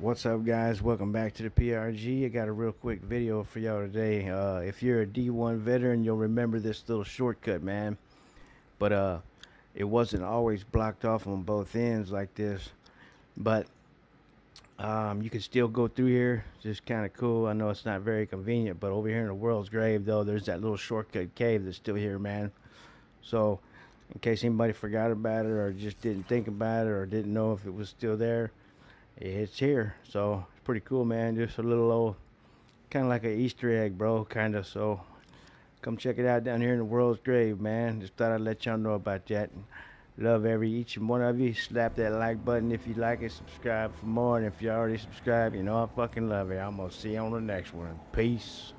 What's up guys? Welcome back to the PRG. I got a real quick video for y'all today. Uh, if you're a D1 veteran, you'll remember this little shortcut, man. But uh, it wasn't always blocked off on both ends like this. But um, you can still go through here. Just kind of cool. I know it's not very convenient, but over here in the world's grave, though, there's that little shortcut cave that's still here, man. So in case anybody forgot about it or just didn't think about it or didn't know if it was still there, it's here. So it's pretty cool, man. Just a little old, kind of like an Easter egg, bro, kind of. So come check it out down here in the world's grave, man. Just thought I'd let y'all know about that. Love every each and one of you. Slap that like button if you like it. Subscribe for more. And if you already subscribed, you know I fucking love it. I'm to see you on the next one. Peace.